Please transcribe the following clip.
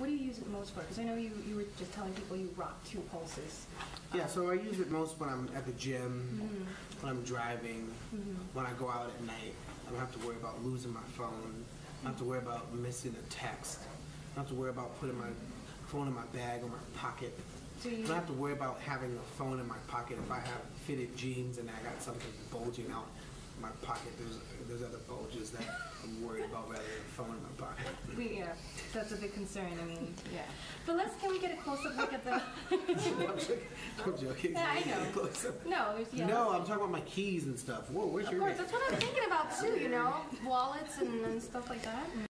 What do you use it most for? Because I know you, you were just telling people you rock two pulses. Yeah, so I use it most when I'm at the gym, mm-hmm. when I'm driving, mm-hmm. when I go out at night. I don't have to worry about losing my phone. I don't have to worry about missing a text. I don't have to worry about putting my phone in my bag or my pocket. So I you- don't have to worry about having a phone in my pocket if I have fitted jeans and I got something bulging out my pocket. There's there's other bulges that I'm worried about rather phone in my pocket. We, yeah, that's a big concern. I mean, yeah. But let's, can we get a close-up look at the, I'm joking. Yeah, I know. Close up. no, there's, yeah. No, I'm talking about my keys and stuff. Whoa, where's Of your course, that's what I'm thinking about too, you know, wallets and, and stuff like that.